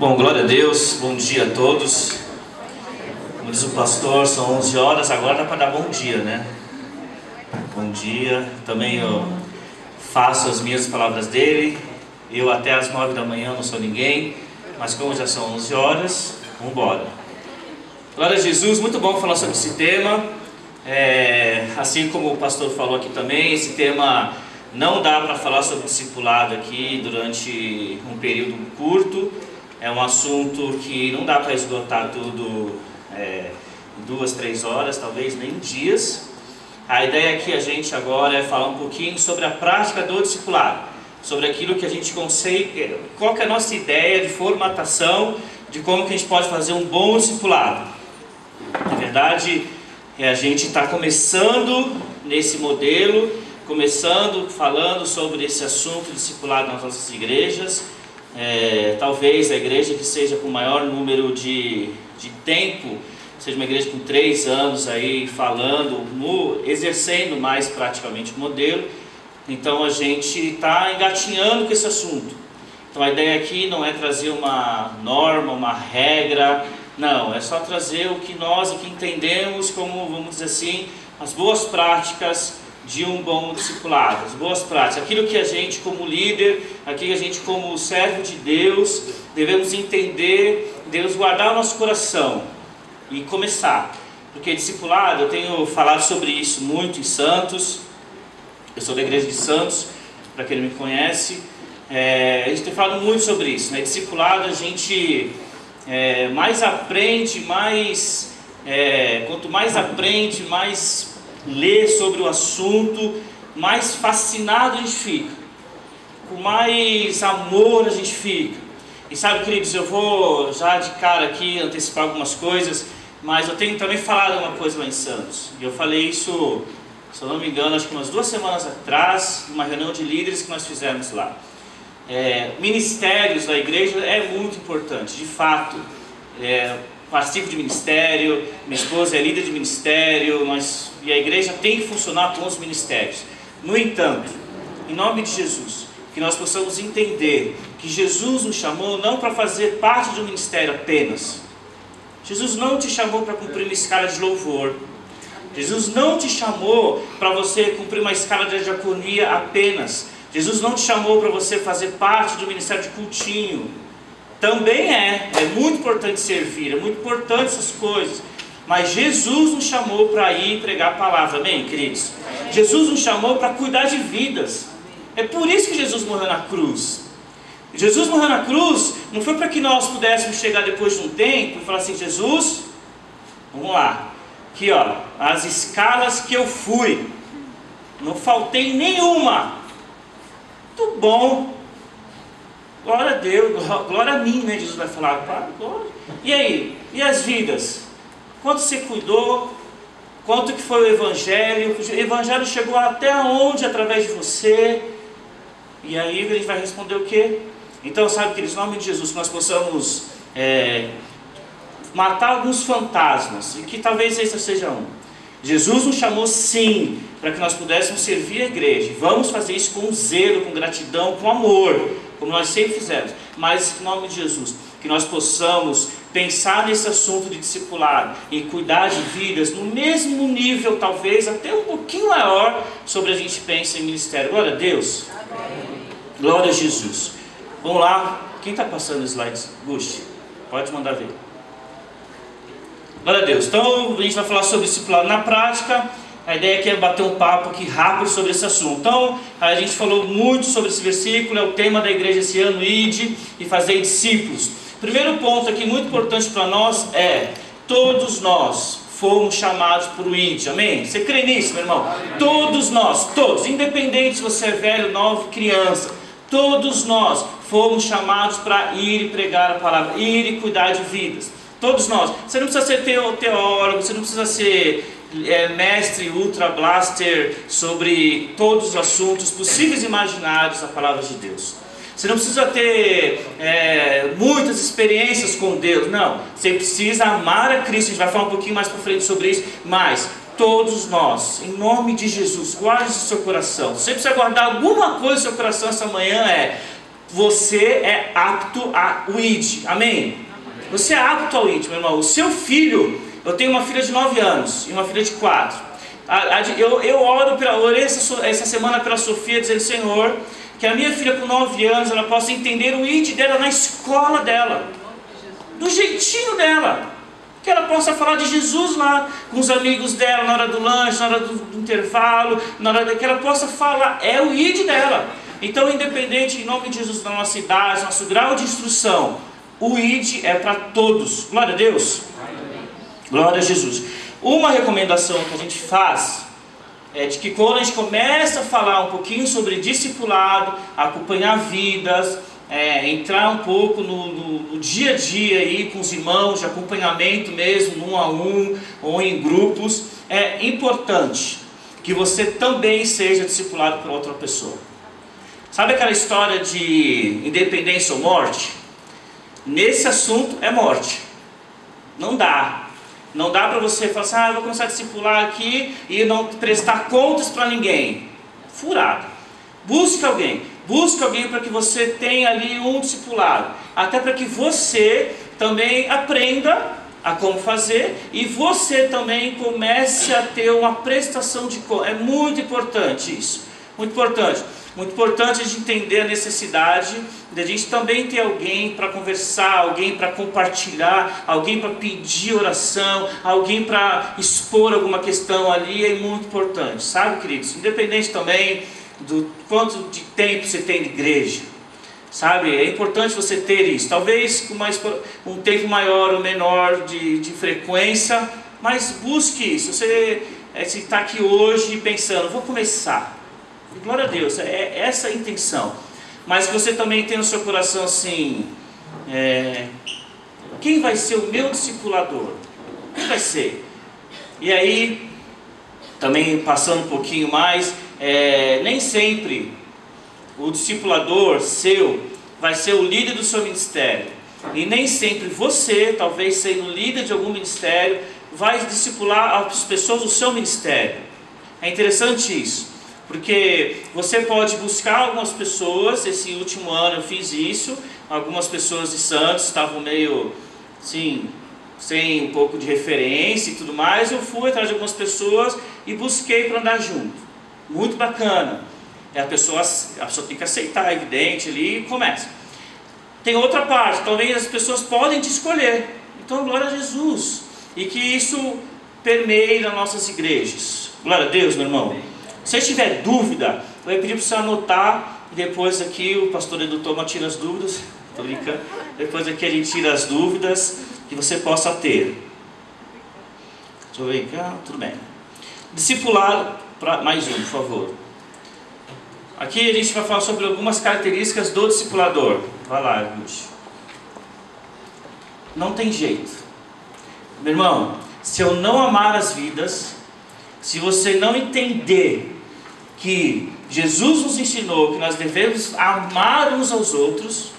Bom, glória a Deus, bom dia a todos. Como diz o pastor, são 11 horas, agora dá para dar bom dia, né? Bom dia. Também eu faço as minhas palavras dele. Eu até às 9 da manhã não sou ninguém, mas como já são 11 horas, vamos embora. Glória a Jesus, muito bom falar sobre esse tema. É, assim como o pastor falou aqui também, esse tema não dá para falar sobre discipulado aqui durante um período curto. É um assunto que não dá para esgotar tudo é, em duas, três horas, talvez nem dias. A ideia aqui a gente agora é falar um pouquinho sobre a prática do discipulado, sobre aquilo que a gente consegue, qual que é a nossa ideia de formatação, de como que a gente pode fazer um bom discipulado. Na verdade, é, a gente está começando nesse modelo, começando falando sobre esse assunto discipulado nas nossas igrejas. É, talvez a igreja que seja com maior número de, de tempo, seja uma igreja com três anos aí falando, no, exercendo mais praticamente o modelo. Então a gente está engatinhando com esse assunto. Então a ideia aqui não é trazer uma norma, uma regra, não, é só trazer o que nós aqui entendemos como, vamos dizer assim, as boas práticas de um bom discipulado, as boas práticas, aquilo que a gente como líder, aquilo que a gente como servo de Deus, devemos entender, devemos guardar o nosso coração e começar. Porque discipulado, eu tenho falado sobre isso muito em Santos, eu sou da igreja de Santos, para quem não me conhece, é, a gente tem falado muito sobre isso, né? Discipulado a gente é, mais aprende, mais é, quanto mais aprende, mais lê sobre o assunto, mais fascinado a gente fica, com mais amor a gente fica. E sabe, queridos, eu vou já de cara aqui antecipar algumas coisas, mas eu tenho também falado uma coisa lá em Santos. E eu falei isso, se eu não me engano, acho que umas duas semanas atrás, numa reunião de líderes que nós fizemos lá. É, ministérios da igreja é muito importante, de fato. É, participo de ministério, minha esposa é líder de ministério, nós, e a igreja tem que funcionar com os ministérios. No entanto, em nome de Jesus, que nós possamos entender que Jesus nos chamou não para fazer parte de um ministério apenas. Jesus não te chamou para cumprir uma escala de louvor. Jesus não te chamou para você cumprir uma escala de diaconia apenas. Jesus não te chamou para você fazer parte do ministério de cultinho. Também é, é muito importante servir, é muito importante essas coisas. Mas Jesus nos chamou para ir pregar a palavra, amém, queridos? Jesus nos chamou para cuidar de vidas. É por isso que Jesus morreu na cruz. Jesus morreu na cruz não foi para que nós pudéssemos chegar depois de um tempo e falar assim: Jesus, vamos lá, aqui ó, as escalas que eu fui, não faltei nenhuma. Muito bom, Glória a Deus, glória a mim, né? Jesus vai falar. Glória. E aí? E as vidas? Quanto você cuidou? Quanto que foi o Evangelho? O Evangelho chegou até onde através de você? E aí gente vai responder o quê? Então, sabe, que em nome de Jesus, nós possamos é, matar alguns fantasmas, e que talvez esse seja um. Jesus nos chamou sim para que nós pudéssemos servir a igreja. Vamos fazer isso com zelo, com gratidão, com amor como nós sempre fizemos, mas em nome de Jesus, que nós possamos pensar nesse assunto de discipulado e cuidar de vidas no mesmo nível, talvez até um pouquinho maior, sobre a gente pensa em ministério. Glória a Deus. Amém. Glória a Jesus. Vamos lá. Quem está passando os slides? Guste, pode mandar ver. Glória a Deus. Então, a gente vai falar sobre discipulado na prática. A ideia aqui é bater um papo aqui rápido sobre esse assunto. Então, a gente falou muito sobre esse versículo, é o tema da igreja esse ano, ide e fazer discípulos. Primeiro ponto aqui muito importante para nós é, todos nós fomos chamados para o id, amém? Você crê nisso, meu irmão? Todos nós, todos, independente se você é velho, novo, criança, todos nós fomos chamados para ir e pregar a palavra, ir e cuidar de vidas. Todos nós. Você não precisa ser teólogo, você não precisa ser é, mestre ultra blaster sobre todos os assuntos possíveis e imaginários da palavra de Deus. Você não precisa ter é, muitas experiências com Deus, não. Você precisa amar a Cristo. A gente vai falar um pouquinho mais para frente sobre isso. Mas todos nós, em nome de Jesus, guarde o seu coração. Se você precisa guardar alguma coisa no seu coração essa manhã, é você é apto ao ID. Amém? Você é apto ao ID, meu irmão. O seu filho, eu tenho uma filha de 9 anos e uma filha de 4. Eu, eu oro, pela, orei essa, essa semana pela Sofia, dizendo, Senhor, que a minha filha com 9 anos, ela possa entender o ID dela na escola dela. Do jeitinho dela. Que ela possa falar de Jesus lá com os amigos dela na hora do lanche, na hora do, do intervalo, na hora que ela possa falar, é o ID dela. Então, independente, em nome de Jesus, da nossa idade, nosso grau de instrução, o ID é para todos. Glória a Deus. Glória a Jesus. Uma recomendação que a gente faz é de que quando a gente começa a falar um pouquinho sobre discipulado, acompanhar vidas, é, entrar um pouco no, no, no, dia a dia aí com os irmãos, de acompanhamento mesmo, um a um ou em grupos, é importante que você também seja discipulado por outra pessoa. Sabe aquela história de independência ou morte? Nesse assunto é morte. Não dá. Não dá para você falar assim, ah, vou começar a discipular aqui e não prestar contas para ninguém. Furado. Busque alguém. Busque alguém para que você tenha ali um discipulado. Até para que você também aprenda a como fazer e você também comece a ter uma prestação de conta. É muito importante isso. Muito importante. Muito importante a gente entender a necessidade de a gente também ter alguém para conversar, alguém para compartilhar, alguém para pedir oração, alguém para expor alguma questão ali, é muito importante, sabe, queridos? Independente também do quanto de tempo você tem de igreja. Sabe, é importante você ter isso. Talvez com mais, um tempo maior ou menor de, de frequência, mas busque isso. Você é, está aqui hoje pensando, vou começar. Glória a Deus, é essa a intenção. Mas você também tenha no seu coração assim: é, quem vai ser o meu discipulador? Quem vai ser? E aí, também passando um pouquinho mais, é, nem sempre o discipulador seu vai ser o líder do seu ministério. E nem sempre você, talvez sendo líder de algum ministério, vai discipular as pessoas do seu ministério. É interessante isso, porque você pode buscar algumas pessoas, esse último ano eu fiz isso, algumas pessoas de Santos estavam meio, assim, sem um pouco de referência e tudo mais, eu fui atrás de algumas pessoas e busquei para andar junto muito bacana. A pessoa, a pessoa tem que aceitar, é evidente ali, e começa. Tem outra parte, talvez as pessoas podem te escolher. Então, glória a Jesus. E que isso permeie nas nossas igrejas. Glória a Deus, meu irmão. Se você tiver dúvida, eu vou pedir para você anotar. E depois aqui o pastor Edu toma tira as dúvidas. Estou brincando. Depois aqui a gente tira as dúvidas que você possa ter. Ver aqui. Ah, tudo bem. Discipulado Pra, mais um, por favor. Aqui a gente vai falar sobre algumas características do discipulador. Vai lá, Gucci. Não tem jeito. Meu irmão, se eu não amar as vidas, se você não entender que Jesus nos ensinou que nós devemos amar uns aos outros,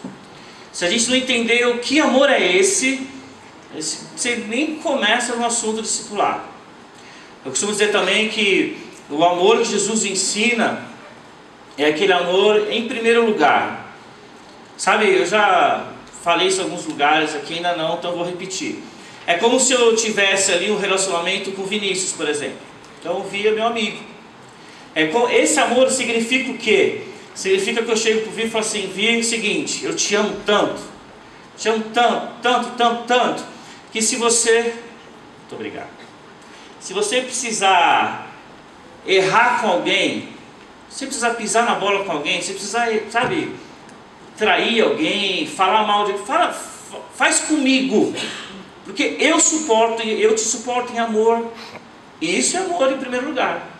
se a gente não entender o que amor é esse, você nem começa no assunto discipular. Eu costumo dizer também que o amor que Jesus ensina é aquele amor em primeiro lugar. Sabe, eu já falei isso em alguns lugares aqui, ainda não, então vou repetir. É como se eu tivesse ali um relacionamento com Vinícius, por exemplo. Então eu via meu amigo. É, esse amor significa o quê? Significa que eu chego para o Vi e falo assim, Vi, é o seguinte, eu te amo tanto, te amo tanto, tanto, tanto, tanto, que se você, muito obrigado, se você precisar errar com alguém, se precisar pisar na bola com alguém, se precisar, sabe, trair alguém, falar mal de fala, faz comigo. Porque eu suporto, eu te suporto em amor. E isso é amor em primeiro lugar.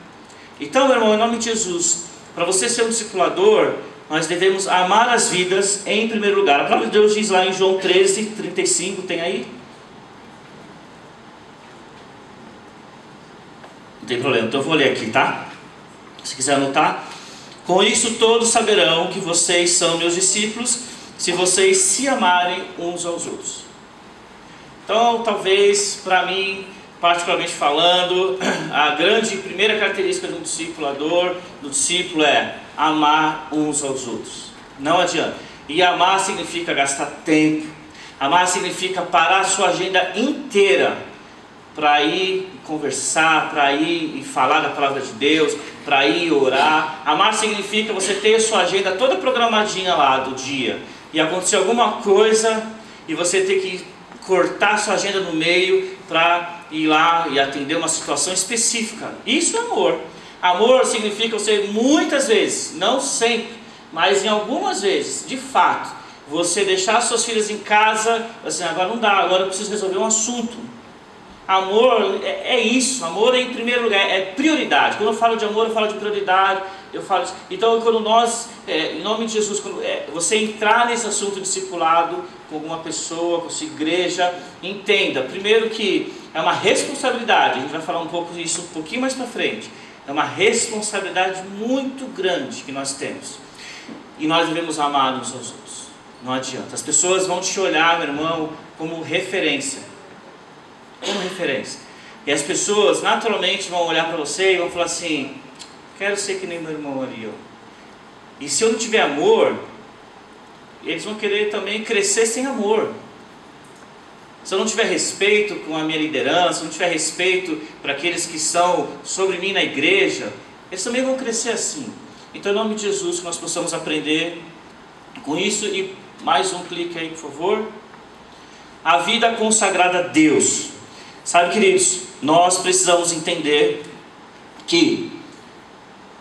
Então, meu irmão, em nome de Jesus, para você ser um discipulador, nós devemos amar as vidas em primeiro lugar. A palavra de Deus diz lá em João 13, 35, tem aí? tem problema. Então eu vou ler aqui, tá? Se quiser anotar. Com isso todos saberão que vocês são meus discípulos, se vocês se amarem uns aos outros. Então, talvez para mim, particularmente falando, a grande primeira característica de um discipulador, do discípulo é amar uns aos outros. Não adianta. E amar significa gastar tempo. Amar significa parar a sua agenda inteira para ir conversar, para ir e falar da palavra de Deus, para ir orar. Amar significa você ter a sua agenda toda programadinha lá do dia e acontecer alguma coisa e você ter que cortar sua agenda no meio para ir lá e atender uma situação específica. Isso é amor. Amor significa você muitas vezes, não sempre, mas em algumas vezes, de fato, você deixar suas filhas em casa, assim, agora não dá, agora eu preciso resolver um assunto. Amor é, é, isso, amor é em primeiro lugar, é prioridade. Quando eu falo de amor, eu falo de prioridade, eu falo. Então, quando nós, é, em nome de Jesus, quando é, você entrar nesse assunto discipulado com alguma pessoa, com sua igreja, entenda, primeiro que é uma responsabilidade, a gente vai falar um pouco disso um pouquinho mais para frente, é uma responsabilidade muito grande que nós temos. E nós devemos amar uns aos outros. Não adianta. As pessoas vão te olhar, meu irmão, como referência. Como referência. E as pessoas naturalmente vão olhar para você e vão falar assim: quero ser que nem meu irmão ali. Ó. E se eu não tiver amor, eles vão querer também crescer sem amor. Se eu não tiver respeito com a minha liderança, se eu não tiver respeito para aqueles que são sobre mim na igreja, eles também vão crescer assim. Então, em nome de Jesus, que nós possamos aprender com isso e mais um clique aí, por favor. A vida consagrada a Deus. Sabe, queridos, nós precisamos entender que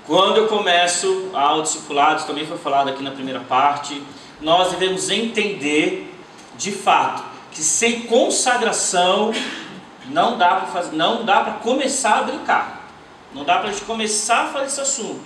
quando eu começo ao discipulado, também foi falado aqui na primeira parte, nós devemos entender de fato que sem consagração não dá para fazer, não dá para começar a brincar. Não dá para a gente começar a fazer esse assunto.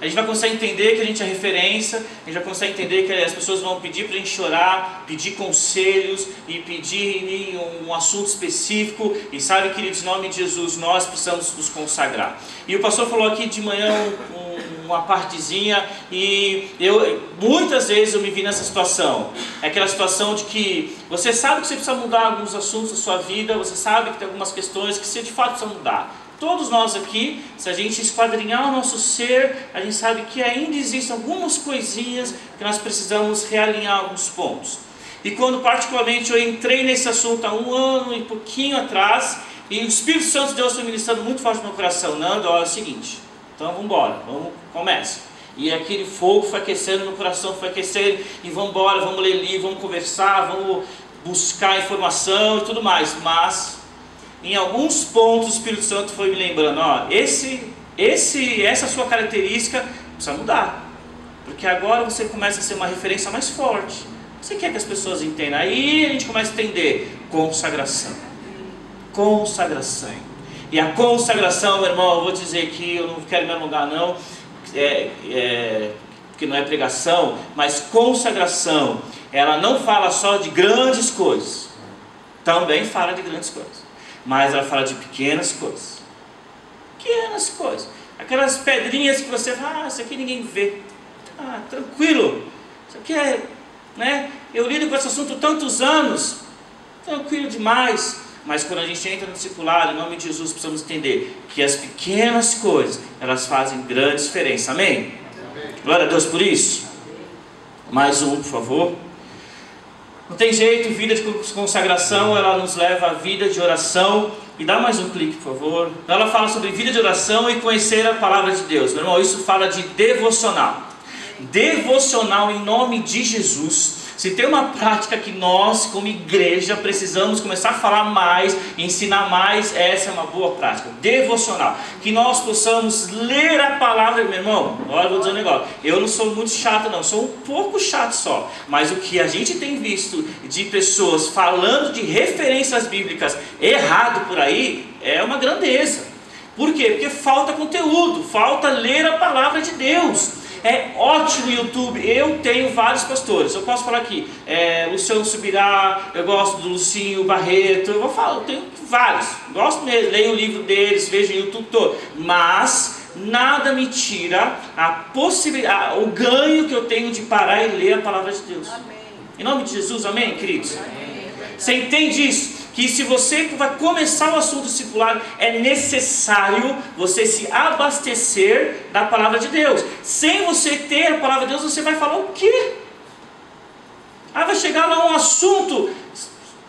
A gente vai a entender que a gente é referência, a gente vai a entender que as pessoas vão pedir para a gente chorar, pedir conselhos e pedir um assunto específico. E sabe, queridos, em nome de Jesus, nós precisamos nos consagrar. E o pastor falou aqui de manhã um, uma partezinha e eu muitas vezes eu me vi nessa situação. É aquela situação de que você sabe que você precisa mudar alguns assuntos da sua vida, você sabe que tem algumas questões que você de fato precisa mudar. Todos nós aqui, se a gente esquadrinhar o nosso ser, a gente sabe que ainda existem algumas coisinhas que nós precisamos realinhar alguns pontos. E quando particularmente eu entrei nesse assunto há um ano e pouquinho atrás, e o Espírito Santo de Deus foi ministrando muito forte no meu coração, Nando, olha é o seguinte, então vamos embora, vamos, começa. E aquele fogo foi aquecendo no coração, foi aquecendo, e vamos embora, vamos ler livro, vamos conversar, vamos buscar informação e tudo mais. Mas em alguns pontos o Espírito Santo foi me lembrando, ó, esse, esse, essa sua característica precisa mudar. Porque agora você começa a ser uma referência mais forte. Você quer que as pessoas entendam. Aí a gente começa a entender consagração. Consagração. E a consagração, meu irmão, eu vou dizer que eu não quero me alongar não, é, é, porque não é pregação, mas consagração, ela não fala só de grandes coisas, também fala de grandes coisas mas ela fala de pequenas coisas. Pequenas coisas. Aquelas pedrinhas que você fala, ah, isso aqui ninguém vê. Ah, tranquilo. Isso aqui é, né? Eu lido com esse assunto tantos anos. Tranquilo demais. Mas quando a gente entra no discipulado, em nome de Jesus, precisamos entender que as pequenas coisas, elas fazem grande diferença. Amém? Amém. Glória a Deus por isso. Mais um, por favor. Não tem jeito, vida de consagração, ela nos leva à vida de oração. E dá mais um clique, por favor. Ela fala sobre vida de oração e conhecer a palavra de Deus. Meu irmão, isso fala de devocional. Devocional em nome de Jesus se tem uma prática que nós, como igreja, precisamos começar a falar mais, ensinar mais, essa é uma boa prática, devocional. Que nós possamos ler a palavra, meu irmão. Olha, vou dizer um negócio. Eu não sou muito chato, não, sou um pouco chato só. Mas o que a gente tem visto de pessoas falando de referências bíblicas errado por aí é uma grandeza. Por quê? Porque falta conteúdo, falta ler a palavra de Deus. É ótimo o YouTube. Eu tenho vários pastores. Eu posso falar aqui. É, Luciano Subirá, eu gosto do Lucinho Barreto. Eu vou falar, eu tenho vários. Gosto mesmo, leio o livro deles, vejo o YouTube todo. Mas nada me tira a possibilidade, o ganho que eu tenho de parar e ler a palavra de Deus. Amém. Em nome de Jesus, amém, queridos? Amém. Você entende isso? Que se você vai começar o assunto discipular, é necessário você se abastecer da palavra de Deus. Sem você ter a palavra de Deus, você vai falar o quê? Ah, vai chegar lá um assunto.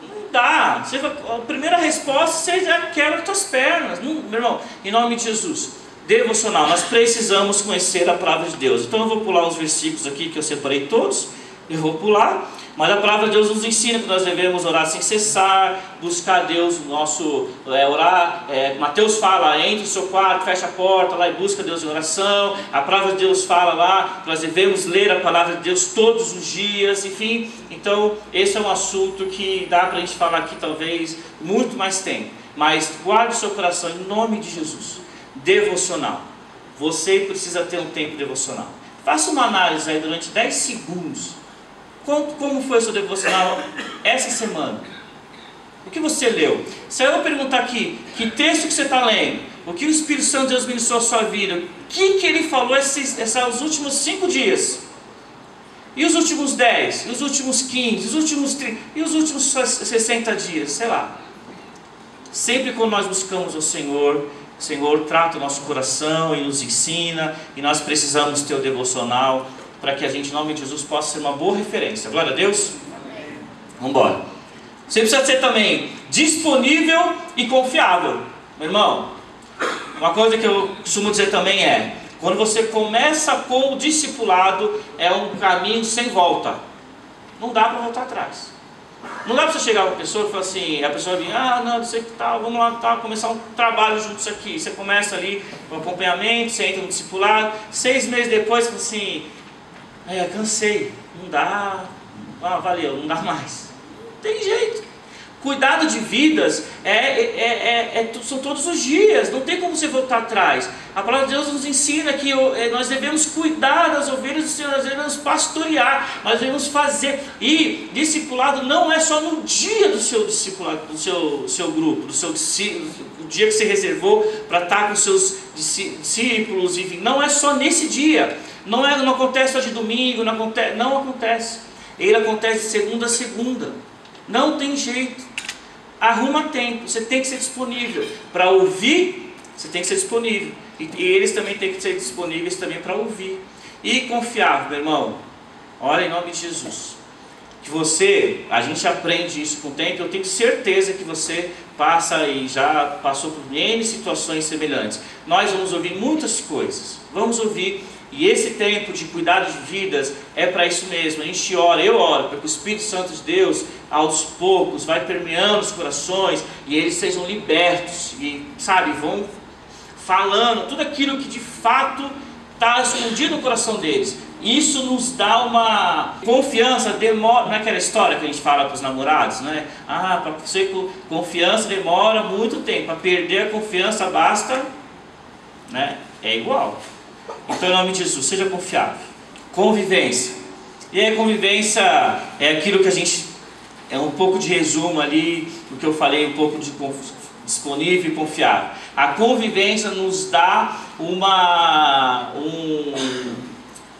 Não dá. Você vai, a primeira resposta você já quebra as suas pernas. Não, meu irmão, em nome de Jesus. Devocional, nós precisamos conhecer a palavra de Deus. Então eu vou pular uns versículos aqui que eu separei todos. Eu vou pular. Mas a palavra de Deus nos ensina que nós devemos orar sem cessar, buscar Deus, nosso é, orar. É, Mateus fala: entre no seu quarto, fecha a porta lá e busca Deus em oração. A palavra de Deus fala lá que nós devemos ler a palavra de Deus todos os dias, enfim. Então, esse é um assunto que dá para a gente falar aqui talvez muito mais tempo. Mas guarde o seu coração em nome de Jesus. Devocional. Você precisa ter um tempo devocional. Faça uma análise aí durante 10 segundos como foi o seu devocional essa semana? O que você leu? Se eu perguntar aqui, que texto que você está lendo? O que o Espírito Santo de Deus ministrou a sua vida? O que, que ele falou esses, esses últimos cinco dias? E os últimos dez? E os últimos quinze? Os últimos 30? E os últimos 60 dias? Sei lá. Sempre quando nós buscamos o Senhor, o Senhor trata o nosso coração e nos ensina, e nós precisamos ter o devocional para que a gente, em nome de Jesus, possa ser uma boa referência. Glória a Deus. Vamos embora. Você precisa ser também disponível e confiável. Meu irmão, uma coisa que eu costumo dizer também é: quando você começa com o discipulado, é um caminho sem volta. Não dá para voltar atrás. Não dá para você chegar com a pessoa e falar assim, a pessoa vir, ah, não, não sei que tal, vamos lá, tá, começar um trabalho juntos aqui. Você começa ali com acompanhamento, você entra no discipulado, seis meses depois, assim, é, cansei, não dá, ah, valeu, não dá mais. Não tem jeito. Cuidado de vidas é, é, é, é, são todos os dias, não tem como você voltar atrás. A palavra de Deus nos ensina que é, nós devemos cuidar das ovelhas do Senhor, nós devemos pastorear, nós devemos fazer. E discipulado não é só no dia do seu discipulado, do seu, seu grupo, do seu o dia que você reservou para estar com seus discípulos, enfim, não é só nesse dia. Não, é, não acontece só de domingo, não acontece, não acontece. Ele acontece de segunda a segunda. Não tem jeito. Arruma tempo, você tem que ser disponível. Para ouvir, você tem que ser disponível. E, e eles também têm que ser disponíveis também para ouvir. E confiar, meu irmão. Olha em nome de Jesus. Que você, a gente aprende isso com o tempo, eu tenho certeza que você passa e já passou por N situações semelhantes. Nós vamos ouvir muitas coisas. Vamos ouvir e esse tempo de cuidado de vidas é para isso mesmo. A gente ora, eu oro, para que o Espírito Santo de Deus, aos poucos, vai permeando os corações e eles sejam libertos e, sabe, vão falando tudo aquilo que de fato está escondido no coração deles. Isso nos dá uma confiança, demora, não é aquela história que a gente fala para os namorados, né? Ah, para você confiança demora muito tempo, para perder a confiança basta, né? É igual. Então, em nome de Jesus, seja confiável. Convivência. E a convivência é aquilo que a gente. É um pouco de resumo ali do que eu falei, um pouco de disponível e confiável. A convivência nos dá uma, um,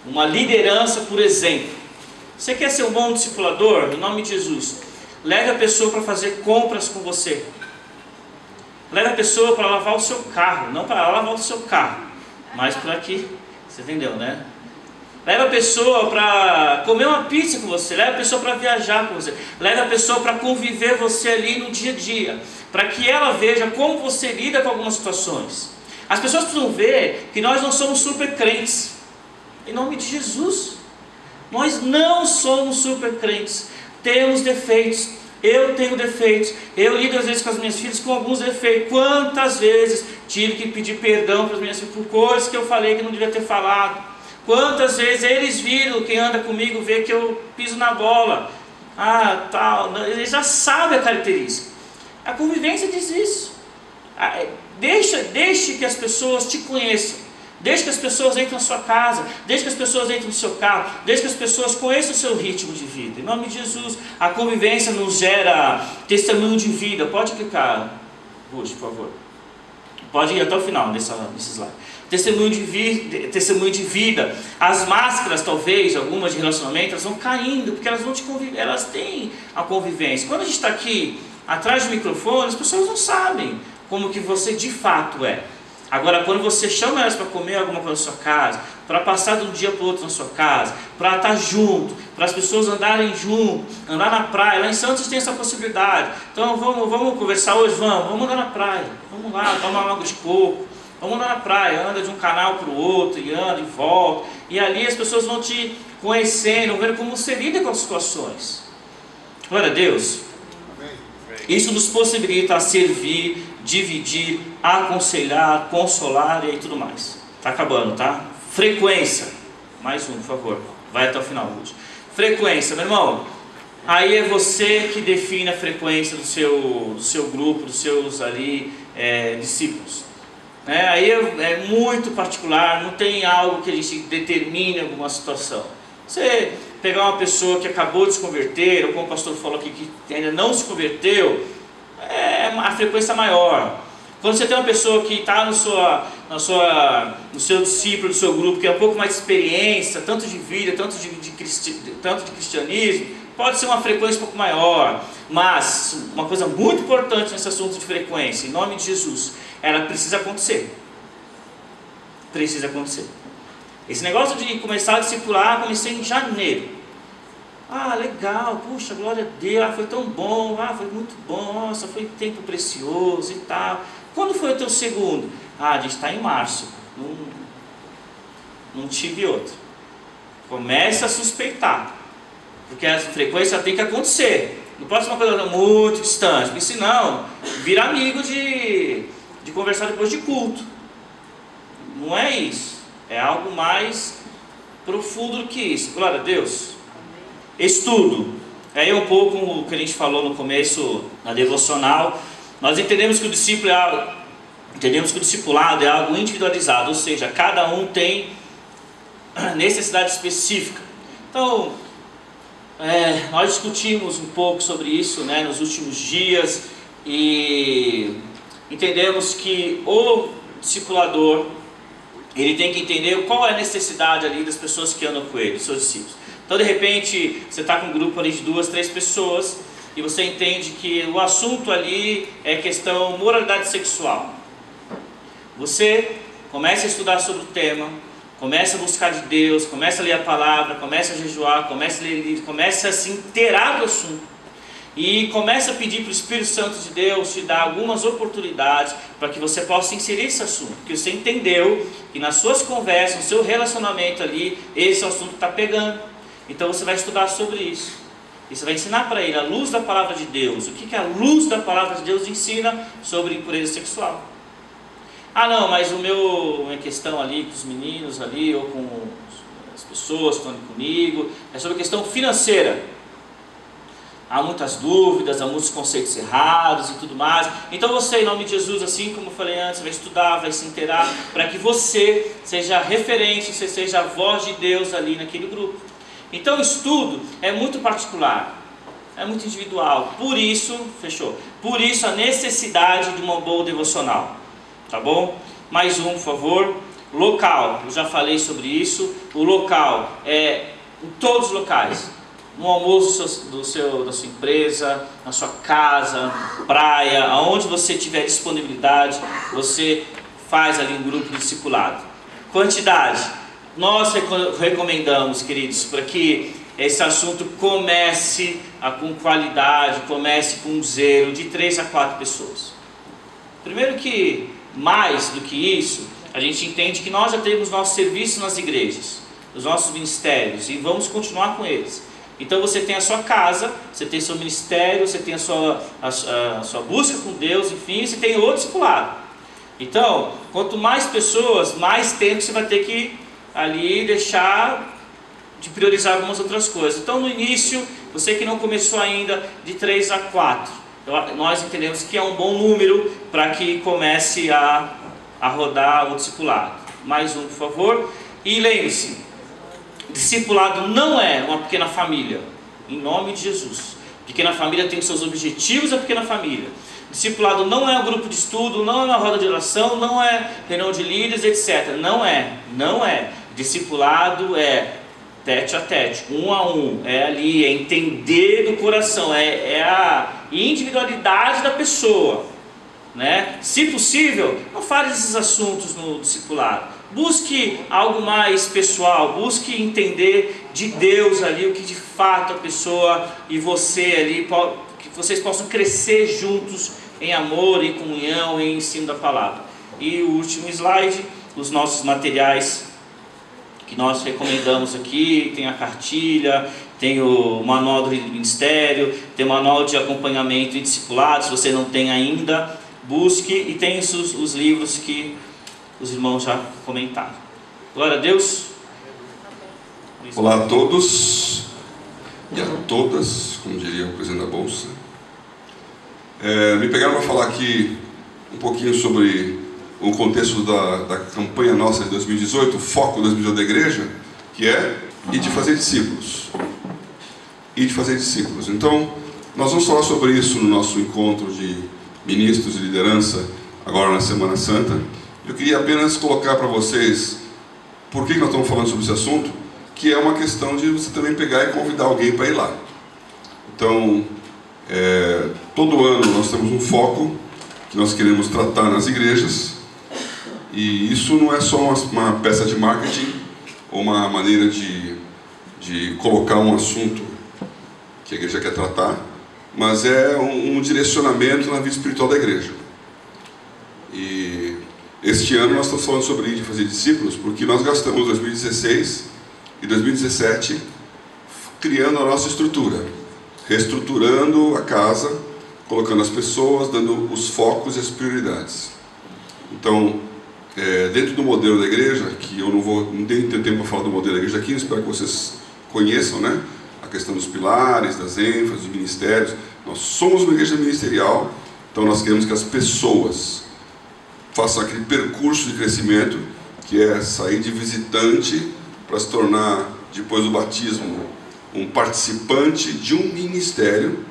uma liderança por exemplo. Você quer ser um bom discipulador? Em nome de Jesus, leve a pessoa para fazer compras com você. Leve a pessoa para lavar o seu carro, não para lavar o seu carro mais por aqui. Você entendeu, né? Leva a pessoa para comer uma pizza com você, leva a pessoa para viajar com você, leva a pessoa para conviver você ali no dia a dia, para que ela veja como você lida com algumas situações. As pessoas precisam ver que nós não somos super crentes. Em nome de Jesus. Nós não somos super crentes. Temos defeitos, eu tenho defeitos. Eu lido às vezes com as minhas filhas com alguns defeitos. Quantas vezes tive que pedir perdão para as minhas filhas por coisas que eu falei que não devia ter falado? Quantas vezes eles viram, quem anda comigo vê que eu piso na bola. Ah, tal. Eles já sabem a característica. A convivência diz isso. Ah, é, deixa, deixe que as pessoas te conheçam. Deixe que as pessoas entrem na sua casa, deixe que as pessoas entrem no seu carro, deixe que as pessoas conheçam o seu ritmo de vida. Em nome de Jesus, a convivência nos gera testemunho de vida. Pode clicar, Ruth, por favor. Pode ir até o final dessa, desse slide. Testemunho de, vida, testemunho de vida. As máscaras, talvez, algumas de relacionamento, elas vão caindo, porque elas vão te conviver, elas têm a convivência. Quando a gente está aqui atrás do microfone, as pessoas não sabem como que você de fato é. Agora, quando você chama elas para comer alguma coisa na sua casa, para passar de um dia para o outro na sua casa, para estar junto, para as pessoas andarem junto, andar na praia, lá em Santos tem essa possibilidade. Então vamos, vamos conversar hoje, vamos, vamos andar na praia, vamos lá, tomar uma água de coco, vamos andar na praia, anda de um canal para o outro, e anda e volta, e ali as pessoas vão te conhecendo, vendo como você lida com as situações. Glória a Deus. Isso nos possibilita servir, dividir, aconselhar, consolar e tudo mais. Está acabando, tá? Frequência. Mais um, por favor. Vai até o final, Lúcio. Frequência, meu irmão. Aí é você que define a frequência do seu, do seu grupo, dos seus ali é, discípulos. É, aí é, é, muito particular, não tem algo que a gente determine alguma situação. Você pegar uma pessoa que acabou de se converter, ou como o pastor falou aqui, que ainda não se converteu, é a frequência maior. Quando você tem uma pessoa que está no, sua, na sua, no seu discípulo, no seu grupo, que é um pouco mais de experiência, tanto de vida, tanto de, de, cristi, tanto de cristianismo, pode ser uma frequência um pouco maior. Mas, uma coisa muito importante nesse assunto de frequência, em nome de Jesus, ela precisa acontecer. Precisa acontecer. Esse negócio de começar a discipular, comecei em janeiro. Ah, legal, puxa, glória a Deus, ah, foi tão bom, ah, foi muito bom, nossa, foi tempo precioso e tal. Quando foi o teu segundo? Ah, a gente está em março, não, não tive outro. Começa a suspeitar, porque a frequência tem que acontecer. Não pode ser uma coisa muito distante, porque senão vira amigo de, de conversar depois de culto. Não é isso, é algo mais profundo do que isso. Glória a Deus. Estudo. Aí um pouco o que a gente falou no começo na devocional. Nós entendemos que o discípulo é algo, entendemos que o discipulado é algo individualizado, ou seja, cada um tem necessidade específica. Então, é, nós discutimos um pouco sobre isso né, nos últimos dias e entendemos que o discipulador ele tem que entender qual é a necessidade ali das pessoas que andam com ele, seus discípulos. Então, de repente, você está com um grupo ali de duas, três pessoas e você entende que o assunto ali é questão moralidade sexual. Você começa a estudar sobre o tema, começa a buscar de Deus, começa a ler a palavra, começa a jejuar, começa a ler começa a se inteirar do assunto. E começa a pedir para o Espírito Santo de Deus te dar algumas oportunidades para que você possa inserir esse assunto. Porque você entendeu que nas suas conversas, no seu relacionamento ali, esse assunto está pegando. Então você vai estudar sobre isso. E você vai ensinar para ele a luz da palavra de Deus. O que, que a luz da palavra de Deus ensina sobre impureza sexual? Ah, não, mas o meu minha questão ali com os meninos ali ou com as pessoas que estão comigo é sobre a questão financeira. Há muitas dúvidas, há muitos conceitos errados e tudo mais. Então você, em nome de Jesus, assim como eu falei antes, vai estudar, vai se inteirar, para que você seja referente, você seja a voz de Deus ali naquele grupo. Então o estudo é muito particular, é muito individual. Por isso, fechou. Por isso a necessidade de uma boa devocional. Tá bom? Mais um, por favor. Local, eu já falei sobre isso. O local é em todos os locais. No almoço do seu, da sua empresa, na sua casa, praia, aonde você tiver disponibilidade, você faz ali um grupo discipulado. Quantidade nós recomendamos, queridos, para que esse assunto comece a, com qualidade, comece com zelo, de três a quatro pessoas. Primeiro que, mais do que isso, a gente entende que nós já temos nosso serviço nas igrejas, os nossos ministérios, e vamos continuar com eles. Então você tem a sua casa, você tem seu ministério, você tem a sua, a, a sua busca com Deus, enfim, você tem outro discipulado. Então, quanto mais pessoas, mais tempo você vai ter que ali deixar de priorizar algumas outras coisas. Então, no início, você que não começou ainda, de 3 a 4. Nós entendemos que é um bom número para que comece a, a rodar o discipulado. Mais um, por favor. E lembre-se, discipulado não é uma pequena família, em nome de Jesus. Pequena família tem os seus objetivos, a pequena família. Discipulado não é um grupo de estudo, não é uma roda de oração, não é reunião de líderes, etc. Não é, não é. Discipulado é tete a tete, um a um, é ali, é entender do coração, é, é a individualidade da pessoa. Né? Se possível, não fale desses assuntos no discipulado. Busque algo mais pessoal, busque entender de Deus ali o que de fato a pessoa e você ali, que vocês possam crescer juntos em amor, em comunhão, em ensino da palavra. E o último slide, os nossos materiais que nós recomendamos aqui, tem a cartilha, tem o manual do ministério, tem o manual de acompanhamento e discipulado, se você não tem ainda, busque e tem os, os livros que os irmãos já comentaram. Glória a Deus. Olá a todos e a todas, como diria o presidente da Bolsa. É, me pegaram para falar aqui um pouquinho sobre o contexto da, da campanha nossa de 2018, o foco de 2018 da igreja, que é ir de fazer discípulos. Ir de fazer discípulos. Então, nós vamos falar sobre isso no nosso encontro de ministros de liderança, agora na Semana Santa. Eu queria apenas colocar para vocês por que nós estamos falando sobre esse assunto, que é uma questão de você também pegar e convidar alguém para ir lá. Então, é, todo ano nós temos um foco que nós queremos tratar nas igrejas, e isso não é só uma, uma peça de marketing ou uma maneira de, de colocar um assunto que a igreja quer tratar, mas é um, um direcionamento na vida espiritual da igreja. E este ano nós estamos falando sobre de fazer discípulos, porque nós gastamos 2016 e 2017 criando a nossa estrutura, reestruturando a casa, colocando as pessoas, dando os focos e as prioridades. Então, é, dentro do modelo da igreja, que eu não vou, não tenho tempo para falar do modelo da igreja aqui, espero que vocês conheçam, né? A questão dos pilares, das ênfases, dos ministérios. Nós somos uma igreja ministerial, então nós queremos que as pessoas façam aquele percurso de crescimento, que é sair de visitante para se tornar, depois do batismo, um participante de um ministério,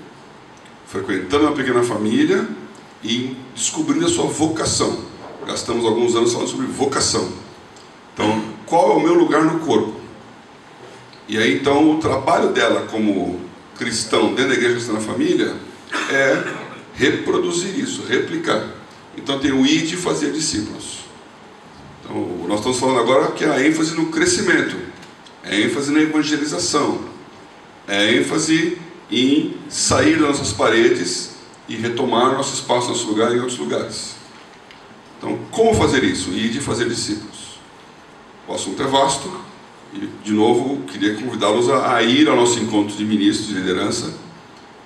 frequentando uma pequena família e descobrindo a sua vocação gastamos alguns anos falando sobre vocação. Então, qual é o meu lugar no corpo? E aí, então, o trabalho dela como cristão dentro da igreja cristã na família é reproduzir isso, replicar. Então, tem o ir de fazer discípulos. Então, nós estamos falando agora que é a ênfase no crescimento, é ênfase na evangelização, é ênfase em sair das nossas paredes e retomar nosso espaço, nosso lugar em outros lugares. Então, como fazer isso? E de fazer discípulos. O assunto é vasto e, de novo, queria convidá-los a, a ir ao nosso encontro de ministros de liderança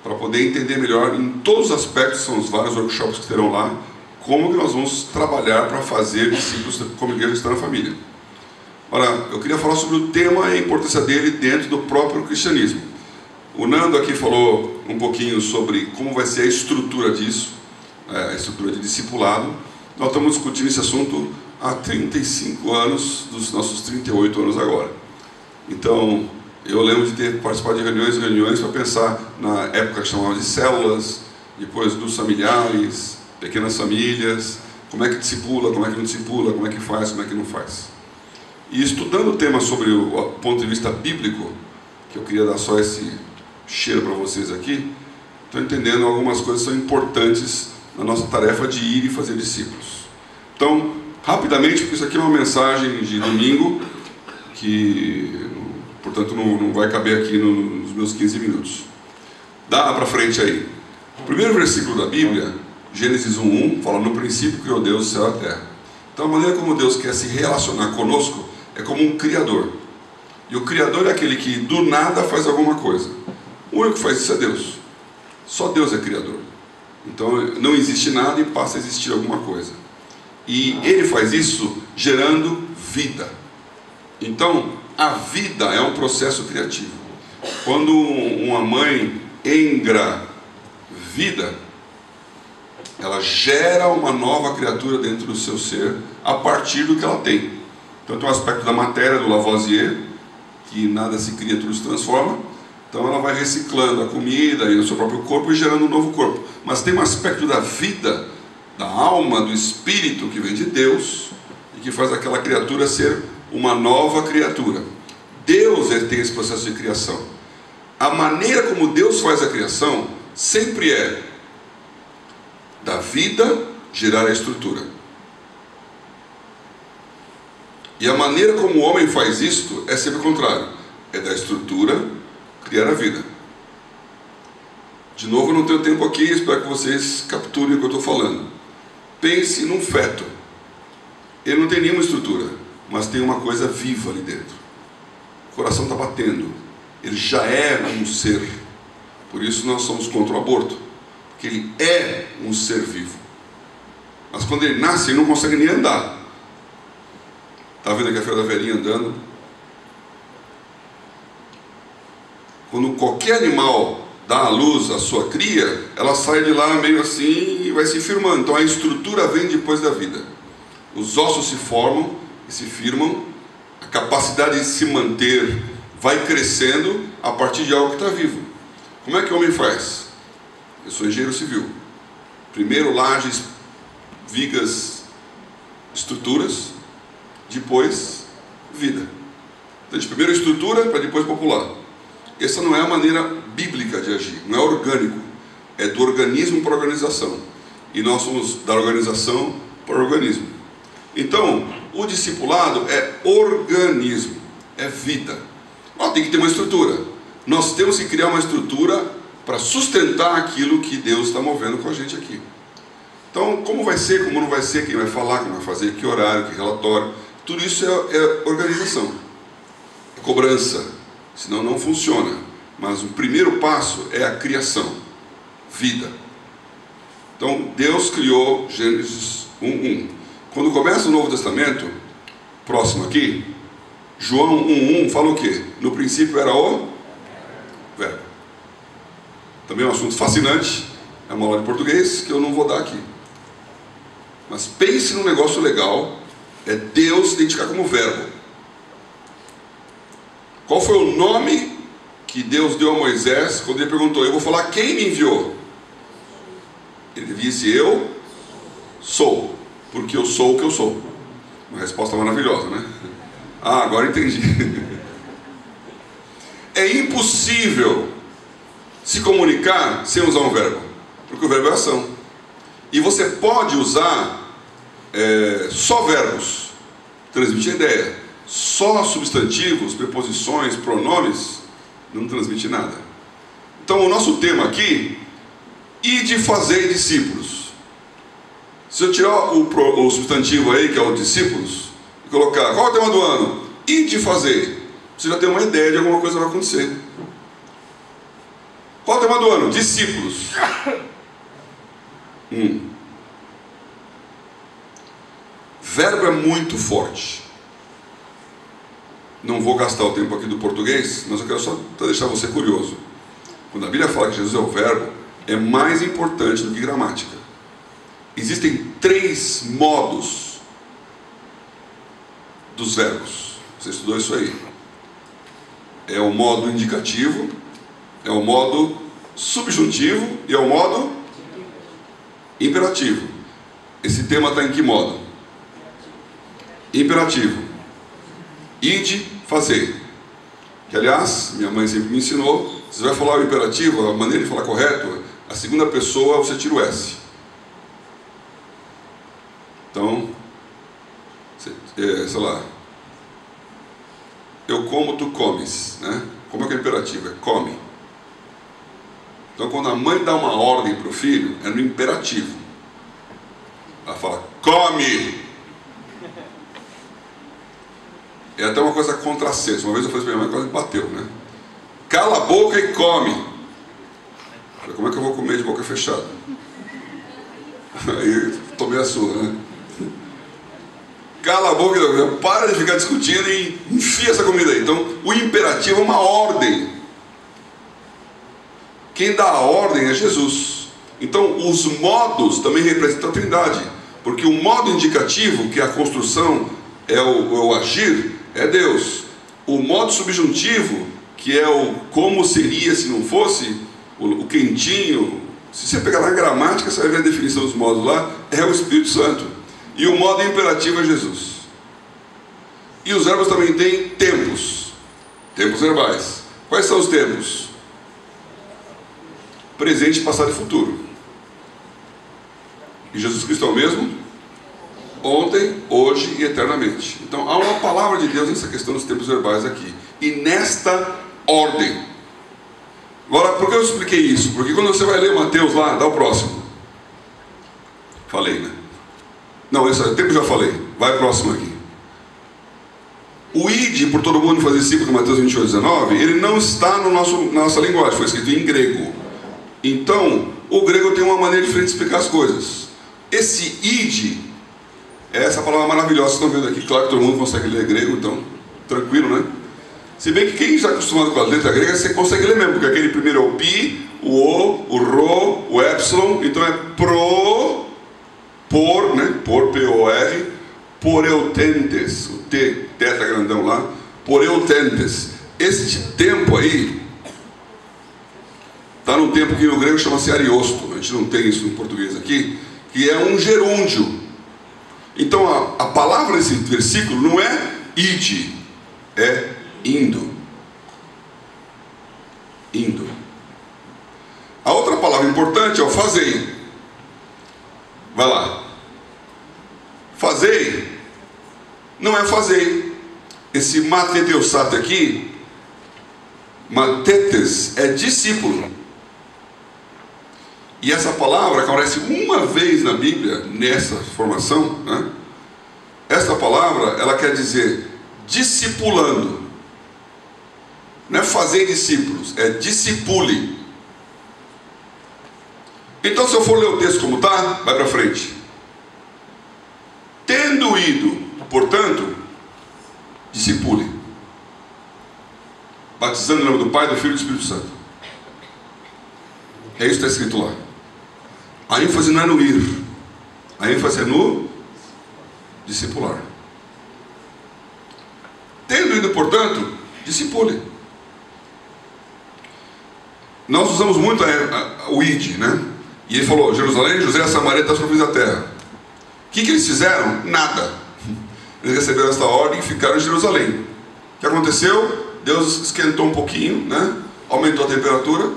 para poder entender melhor em todos os aspectos, são os vários workshops que terão lá, como que nós vamos trabalhar para fazer discípulos como igreja está na família. Ora, eu queria falar sobre o tema e a importância dele dentro do próprio cristianismo. O Nando aqui falou um pouquinho sobre como vai ser a estrutura disso, é, a estrutura de discipulado. Nós estamos discutindo esse assunto há 35 anos, dos nossos 38 anos agora. Então, eu lembro de ter participado de reuniões e reuniões para pensar na época que chamava de células, depois dos familiares, pequenas famílias, como é que discipula, como é que não discipula, como é que faz, como é que não faz. E estudando o tema sobre o ponto de vista bíblico, que eu queria dar só esse cheiro para vocês aqui, estou entendendo algumas coisas que são importantes na nossa tarefa de ir e fazer discípulos. Então, rapidamente, porque isso aqui é uma mensagem de domingo, que, portanto, não, não vai caber aqui nos meus 15 minutos. Dá para frente aí. O primeiro versículo da Bíblia, Gênesis 1.1, fala, no princípio criou Deus o céu e a terra. Então, a maneira como Deus quer se relacionar conosco é como um Criador. E o Criador é aquele que do nada faz alguma coisa. O único que faz isso é Deus. Só Deus é Criador. Então não existe nada e passa a existir alguma coisa. E ele faz isso gerando vida. Então a vida é um processo criativo. Quando uma mãe engra vida, ela gera uma nova criatura dentro do seu ser a partir do que ela tem. Então tem o aspecto da matéria do Lavoisier, que nada se cria, tudo se transforma. Então ela vai reciclando a comida e o seu próprio corpo e gerando um novo corpo. Mas tem um aspecto da vida, da alma, do espírito que vem de Deus e que faz aquela criatura ser uma nova criatura. Deus tem esse processo de criação. A maneira como Deus faz a criação sempre é da vida gerar a estrutura. E a maneira como o homem faz isto é sempre o contrário: é da estrutura criar a vida. De novo, eu não tenho tempo aqui, espero que vocês capturem o que eu estou falando. Pense num feto. Ele não tem nenhuma estrutura, mas tem uma coisa viva ali dentro. O coração está batendo. Ele já é um ser. Por isso nós somos contra o aborto. Porque ele é um ser vivo. Mas quando ele nasce, ele não consegue nem andar. Está vendo aqui a da velhinha andando? Quando qualquer animal dá à luz a sua cria, ela sai de lá meio assim e vai se firmando. Então a estrutura vem depois da vida. Os ossos se formam e se firmam, a capacidade de se manter vai crescendo a partir de algo que está vivo. Como é que o homem faz? Eu sou engenheiro civil. Primeiro lajes, vigas, estruturas, depois vida. Então, primeiro estrutura para depois popular. Essa não é a maneira bíblica de agir, não é orgânico, é do organismo para a organização. E nós somos da organização para o organismo. Então, o discipulado é organismo, é vida. Ó, tem que ter uma estrutura. Nós temos que criar uma estrutura para sustentar aquilo que Deus está movendo com a gente aqui. Então, como vai ser, como não vai ser, quem vai falar, quem vai fazer, que horário, que relatório, tudo isso é, é organização, é cobrança, senão não funciona. Mas o primeiro passo é a criação, vida. Então Deus criou Gênesis 1:1. Quando começa o Novo Testamento, próximo aqui, João 1:1 fala o quê? No princípio era o verbo. Também é um assunto fascinante, é uma aula de português que eu não vou dar aqui. Mas pense num negócio legal, é Deus identificar como verbo. Qual foi o nome que Deus deu a Moisés quando ele perguntou: Eu vou falar quem me enviou? Ele disse: Eu sou, porque eu sou o que eu sou. Uma resposta maravilhosa, né? Ah, agora entendi. É impossível se comunicar sem usar um verbo, porque o verbo é ação. E você pode usar é, só verbos, transmitir ideia só substantivos, preposições, pronomes, não transmite nada. Então, o nosso tema aqui, e de fazer discípulos. Se eu tirar o, o substantivo aí, que é o discípulos, e colocar, qual é o tema do ano? E de fazer. Você já tem uma ideia de alguma coisa vai acontecer. Qual é o tema do ano? Discípulos. Hum. Verbo é muito forte. Não vou gastar o tempo aqui do português, mas eu quero só deixar você curioso. Quando a Bíblia fala que Jesus é o Verbo, é mais importante do que gramática. Existem três modos dos verbos. Você estudou isso aí? É o modo indicativo, é o modo subjuntivo e é o modo imperativo. Esse tema está em que modo? Imperativo. Ide fazer. Que aliás, minha mãe sempre me ensinou, você vai falar o imperativo, a maneira de falar correto, a segunda pessoa você tira o S. Então, é, sei lá, eu como, tu comes, né? Como é que é imperativo? É come. Então, quando a mãe dá uma ordem para o filho, é no imperativo. Ela fala, come! É até uma coisa contrassenso. Uma vez eu falei para minha mãe, quase bateu, né? Cala a boca e come. Falei, como é que eu vou comer de boca fechada? Aí tomei a sua, né? Cala a boca, para de ficar discutindo e enfia essa comida aí. Então, o imperativo é uma ordem. Quem dá a ordem é Jesus. Então, os modos também representam a Trindade. Porque o modo indicativo, que é a construção, é o, é o agir, é Deus. O modo subjuntivo, que é o como seria se não fosse, o, quentinho, se você pegar na gramática, você vai ver a definição dos modos lá, é o Espírito Santo. E o modo imperativo é Jesus. E os verbos também têm tempos. Tempos verbais. Quais são os tempos? Presente, passado e futuro. E Jesus Cristo é o mesmo? Ontem, hoje e eternamente. Então há uma palavra de Deus nessa questão dos tempos verbais aqui. E nesta ordem. Agora, por que eu expliquei isso? Porque quando você vai ler Mateus lá, dá o próximo. Falei, né? Não, esse tempo já falei. Vai próximo aqui. O id, por todo mundo fazer discípulos, Mateus 28, 19, ele não está no nosso, na nossa linguagem, foi escrito em grego. Então, o grego tem uma maneira diferente de explicar as coisas. Esse id, essa palavra maravilhosa que vocês estão vendo aqui. Claro que todo mundo consegue ler grego, então, tranquilo, né? Se bem que quem está acostumado com a letra grega, você consegue ler mesmo, porque aquele primeiro é o pi, o o, o ro, o epsilon, então é pro, por, né? Por, P-O-R, por eutentes, o T, teta grandão lá, por eutentes. Este tempo aí, está num tempo que no grego chama-se ariosto, a gente não tem isso no português aqui, que é um gerúndio. Então a, a palavra nesse versículo não é ide, é indo. Indo. A outra palavra importante é o fazei. Vai lá. Fazei não é fazei. Esse mateteusat aqui, matetes, é discípulo. E essa palavra aparece uma vez na Bíblia, nessa formação, né? Essa palavra, ela quer dizer discipulando. Não é fazer discípulos, é discipule. Então, se eu for ler o texto como está, vai para frente. Tendo ido, portanto, discipule. Batizando em nome do Pai, do Filho e do Espírito Santo. É isso que está escrito lá. A ênfase não é no ir, a ênfase é no discipular. Tendo ido, portanto, discipule. Nós usamos muito a, a, o id, né? E ele falou: Jerusalém, José, Samaria, das profissões da terra. O que, que eles fizeram? Nada. Eles receberam esta ordem e ficaram em Jerusalém. O que aconteceu? Deus esquentou um pouquinho, né? aumentou a temperatura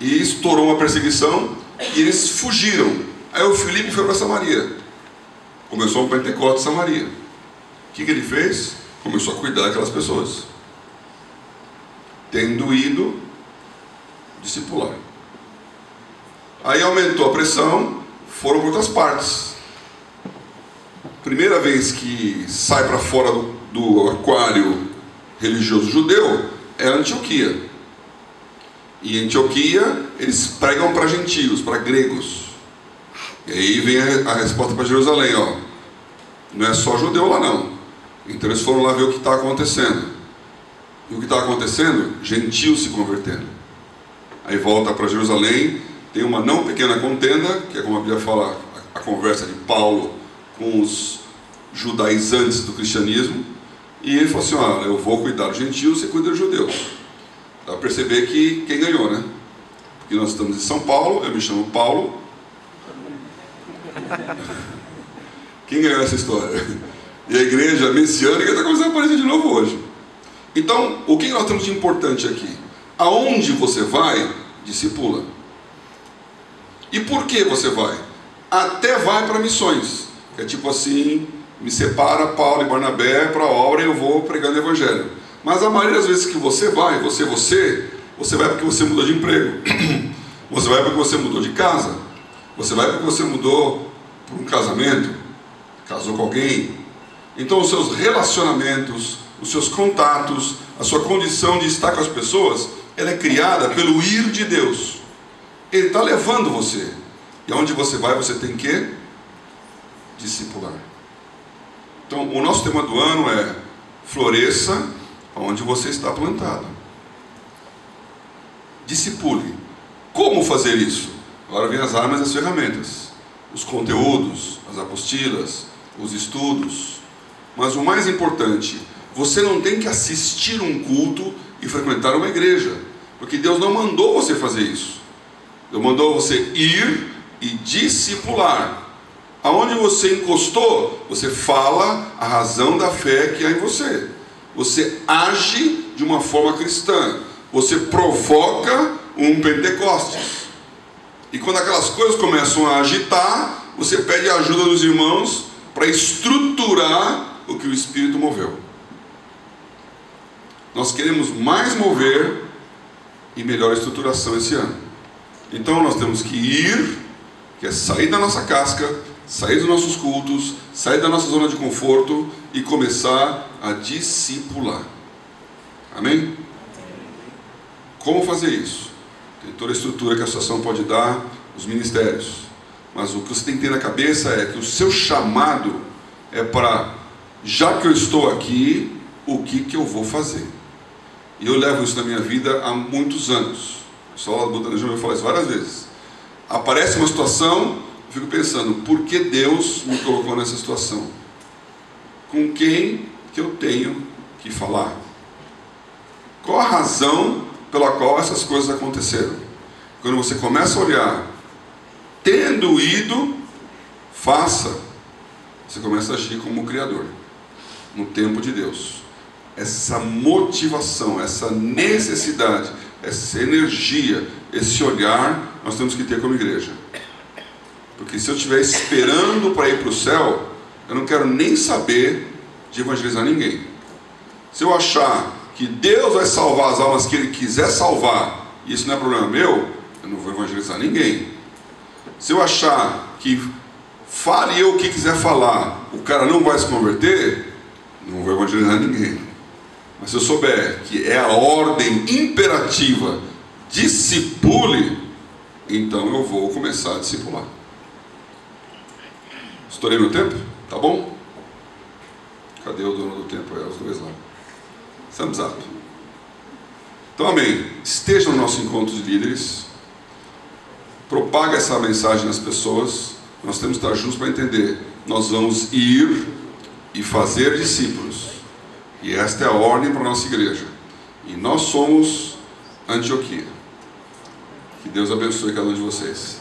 e estourou uma perseguição e eles fugiram. Aí o Filipe foi para Samaria. Começou um Pentecostes Samaria. O que, que ele fez? Começou a cuidar daquelas pessoas. Tendo ido discipular. Aí aumentou a pressão, foram para outras partes. Primeira vez que sai para fora do, do aquário religioso judeu é Antioquia. E em Antioquia eles pregam para gentios, para gregos. E aí vem a, a resposta para Jerusalém, ó. Não é só judeu lá não. Então eles foram lá ver o que está acontecendo. E o que está acontecendo? Gentios se convertendo. Aí volta para Jerusalém, tem uma não pequena contenda, que é como a Bíblia fala, a, a conversa de Paulo com os judaizantes do cristianismo. E ele falou assim: olha, eu vou cuidar dos gentios, você cuida dos judeus. Dá para perceber que quem ganhou, né? Porque nós estamos em São Paulo, eu me chamo Paulo. Quem ganhou essa história? E a igreja messiânica está começando a aparecer de novo hoje. Então, o que nós temos de importante aqui? Aonde você vai, discipula. E por que você vai? Até vai para missões. É tipo assim, me separa Paulo e Barnabé para a obra e eu vou pregando o evangelho. Mas a maioria das vezes que você vai, você, você, você vai porque você mudou de emprego. Você vai porque você mudou de casa. Você vai porque você mudou por um casamento, casou com alguém. Então os seus relacionamentos, os seus contatos, a sua condição de estar com as pessoas, ela é criada pelo ir de Deus. Ele está levando você. E aonde você vai, você tem que discipular. Então, o nosso tema do ano é floresça onde você está plantado. Discipule. Como fazer isso? Agora vem as armas e as ferramentas, os conteúdos, as apostilas, os estudos. Mas o mais importante, você não tem que assistir um culto e frequentar uma igreja, porque Deus não mandou você fazer isso. Deus mandou você ir e discipular. Aonde você encostou, você fala a razão da fé que há em você. Você age de uma forma cristã. Você provoca um Pentecostes. E quando aquelas coisas começam a agitar, você pede a ajuda dos irmãos para estruturar o que o Espírito moveu. Nós queremos mais mover e melhor estruturação esse ano. Então nós temos que ir, que é sair da nossa casca, sair dos nossos cultos, sair da nossa zona de conforto e começar a discipular. Amém? Como fazer isso? Tem toda a estrutura que a associação pode dar, os ministérios. Mas o que você tem que ter na cabeça é que o seu chamado é para, já que eu estou aqui, o que, que eu vou fazer? E eu levo isso na minha vida há muitos anos. Só a Buda já me falou isso várias vezes. Aparece uma situação, eu fico pensando, por que Deus me colocou nessa situação? Com quem que eu tenho que falar? Qual a razão pela qual essas coisas aconteceram? Quando você começa a olhar, tendo ido, faça. Você começa a agir como Criador, no tempo de Deus essa motivação, essa necessidade, essa energia, esse olhar, nós temos que ter como igreja. Porque se eu estiver esperando para ir para o céu, eu não quero nem saber de evangelizar ninguém. Se eu achar que Deus vai salvar as almas que Ele quiser salvar, e isso não é problema meu, eu não vou evangelizar ninguém. Se eu achar que fale eu o que quiser falar, o cara não vai se converter, não vou evangelizar ninguém. Mas se eu souber que é a ordem imperativa, discipule, então eu vou começar a discipular. Estourei meu tempo? Tá bom? Cadê o dono do tempo? É os dois lá. Thumbs up. Então, amém. Esteja no nosso encontro de líderes. Propaga essa mensagem nas pessoas. Nós temos que estar juntos para entender. Nós vamos ir e fazer discípulos. E esta é a ordem para a nossa igreja. E nós somos Antioquia. Que Deus abençoe cada um de vocês.